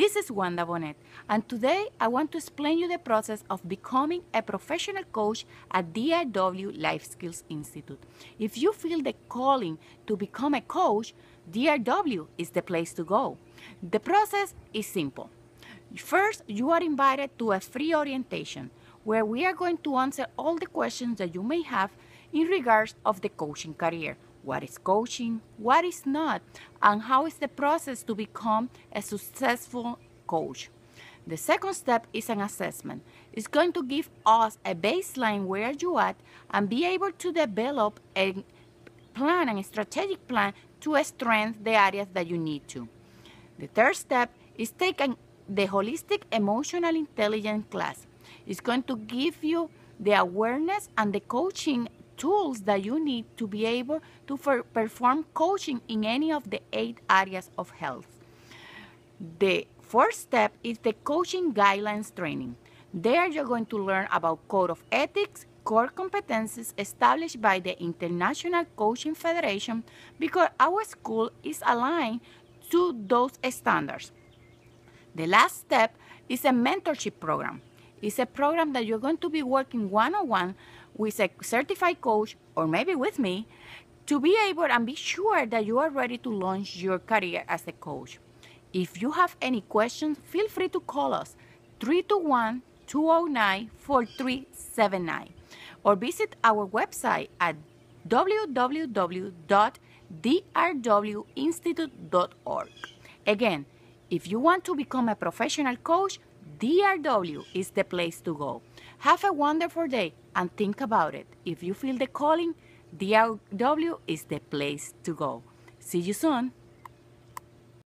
This is Wanda Bonet, and today I want to explain you the process of becoming a professional coach at DRW Life Skills Institute. If you feel the calling to become a coach, DRW is the place to go. The process is simple. First, you are invited to a free orientation where we are going to answer all the questions that you may have in regards of the coaching career what is coaching, what is not, and how is the process to become a successful coach. The second step is an assessment. It's going to give us a baseline where you at and be able to develop a plan and strategic plan to strengthen the areas that you need to. The third step is taking the holistic emotional intelligence class. It's going to give you the awareness and the coaching tools that you need to be able to perform coaching in any of the eight areas of health. The fourth step is the coaching guidelines training. There you're going to learn about code of ethics, core competencies established by the International Coaching Federation because our school is aligned to those standards. The last step is a mentorship program. It's a program that you're going to be working one on one with a certified coach or maybe with me to be able and be sure that you are ready to launch your career as a coach. If you have any questions, feel free to call us 321 209 4379 or visit our website at www.drwinstitute.org. Again, if you want to become a professional coach, DRW is the place to go. Have a wonderful day and think about it. If you feel the calling, DRW is the place to go. See you soon.